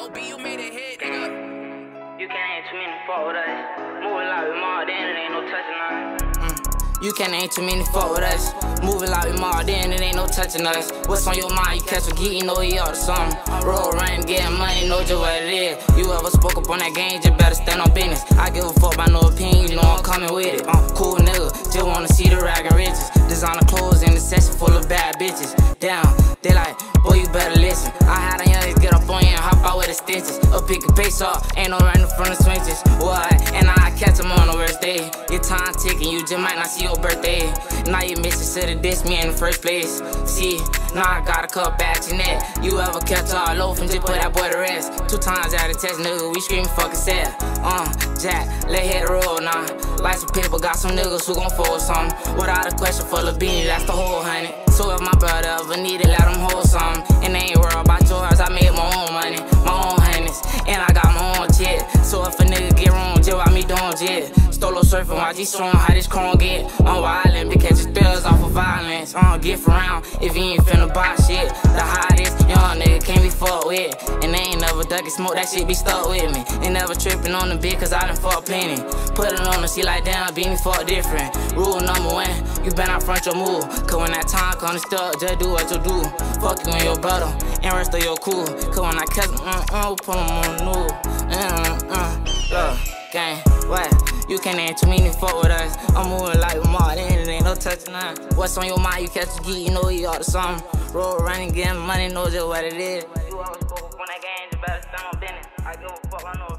OB, you made it hit, nigga. You can't too many fuck with us. Moving like we more, then it ain't no touching us. Mm. You can't ain't too many fuck with us. Moving like we more, then it ain't no touching us. What's on your mind? You catch a geek, you know he out or something. Roll around, getting money, know just what it is. You ever spoke up on that game, just better stand on business. I give a fuck by no opinion, you know I'm coming with it. Uh, cool nigga, just wanna see the rag and riches. Designer clothes in the section full of bad bitches. Damn, they like, boy, you better listen. Stitches. Up pick a pace off, ain't no running from the switches. What? And I catch them on the worst day. Your time ticking, you just might not see your birthday. Now you missing, should've dissed me in the first place. See, now I got a cup back in that. You ever catch all loaf and just put that boy to rest? Two times out of test, nigga, we screaming fucking sad. Uh, Jack, let head roll now. Like some people, got some niggas who gon' fold something. Without a question for the beanie, that's the whole honey. So if my brother ever need it, let him hold some. And they ain't doing jet. Stolo surfing, he showing how this chrome get. I'm wildin', to catch his spills off of violence. I don't get around if he ain't finna buy shit. The hottest young nigga can't be fucked with. And they ain't never duckin' smoke, that shit be stuck with me. Ain't never trippin' on the beat, cause I done fuck plenty. Put it on the she like damn, beanie fuck different. Rule number one, you better front your move. Cause when that time comes stuck, just do what you do. Fuck you and your brother, and rest of your cool. Cause when I catch uh, uh, put them on the news. You can't ain't too many fuck with us. I'm moving like Lamar, then it ain't no touching none. What's on your mind? You catch a geek, you know you ought to something. Roll and getting money, know just what it is. You always that game, you better stand on business. I give a fuck, I know